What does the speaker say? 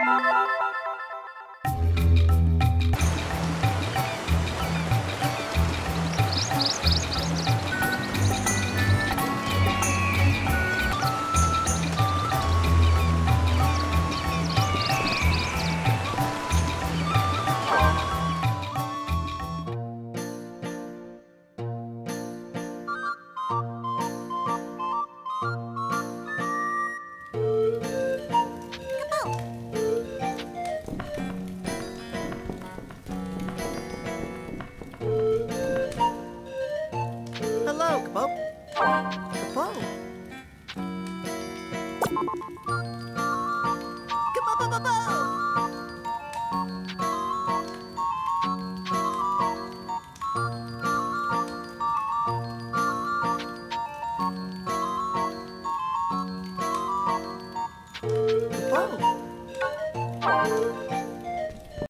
Hello, Kapo. Kapo. Kapo-po-po-po! Kapo.